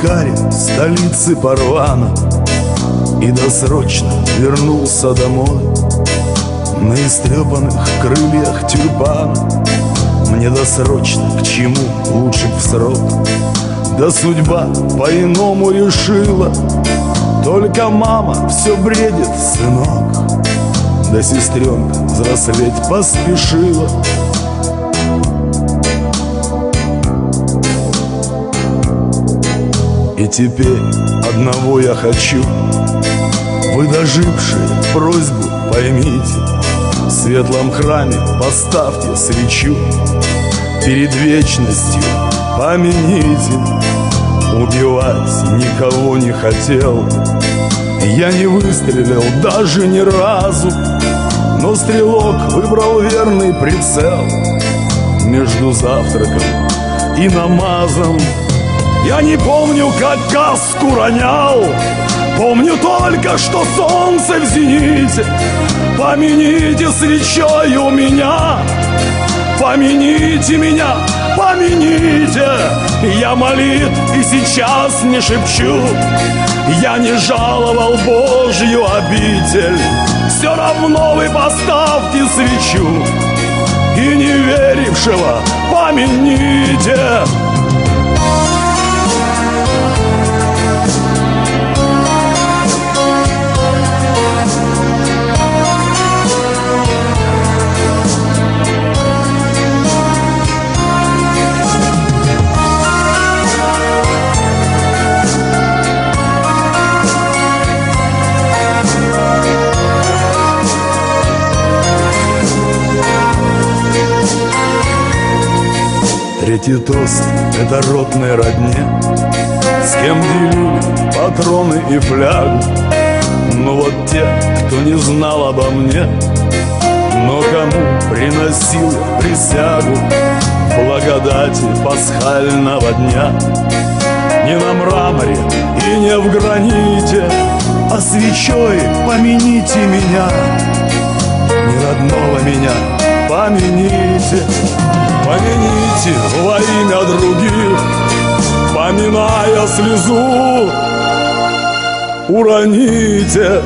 крае столицы Парвана И досрочно вернулся домой. На истрепанных крыльях тюльпана Мне досрочно к чему лучше в срок. Да судьба по-иному решила Только мама все бредит, сынок. Да сестренка взрослеть поспешила И теперь одного я хочу. Вы дожившие просьбу поймите. В светлом храме поставьте свечу. Перед вечностью помяните. Убивать никого не хотел. Я не выстрелил даже ни разу. Но стрелок выбрал верный прицел. Между завтраком и намазом я не помню, как каску ронял. Помню только, что солнце в зените. Помяните свечой у меня. Помяните меня, помяните. Я молит и сейчас не шепчу. Я не жаловал Божью обитель. Все равно вы поставьте свечу. И не верившего помяните Третий тост — это ротной родне С кем делили патроны и флягу. Ну вот те, кто не знал обо мне Но кому приносил присягу Благодати пасхального дня. Не на мраморе и не в граните А свечой помяните меня. Не родного меня помяните Помяните Поминая слезу Уроните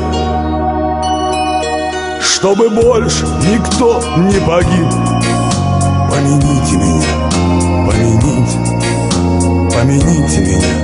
Чтобы больше никто не погиб. Помяните меня, помяните Помяните меня